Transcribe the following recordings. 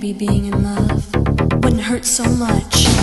maybe being in love wouldn't hurt so much.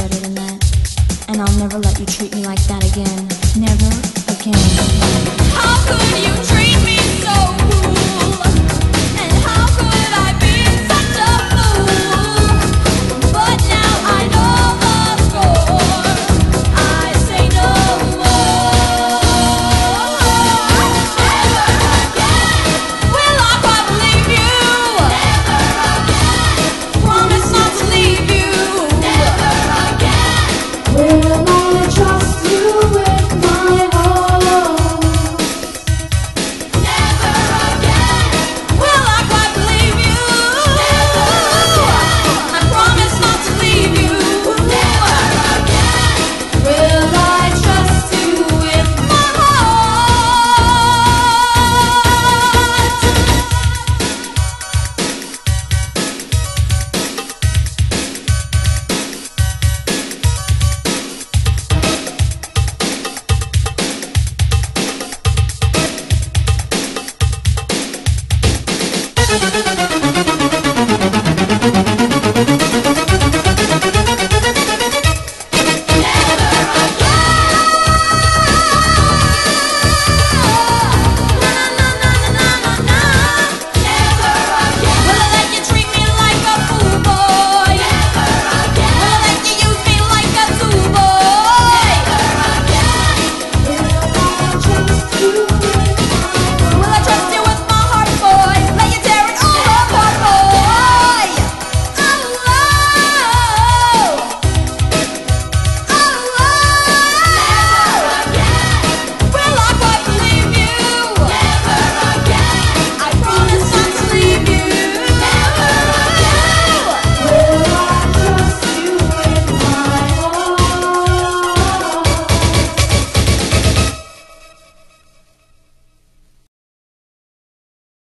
better than that. And I'll never let you treat me like that again. Never again. How could you treat me so?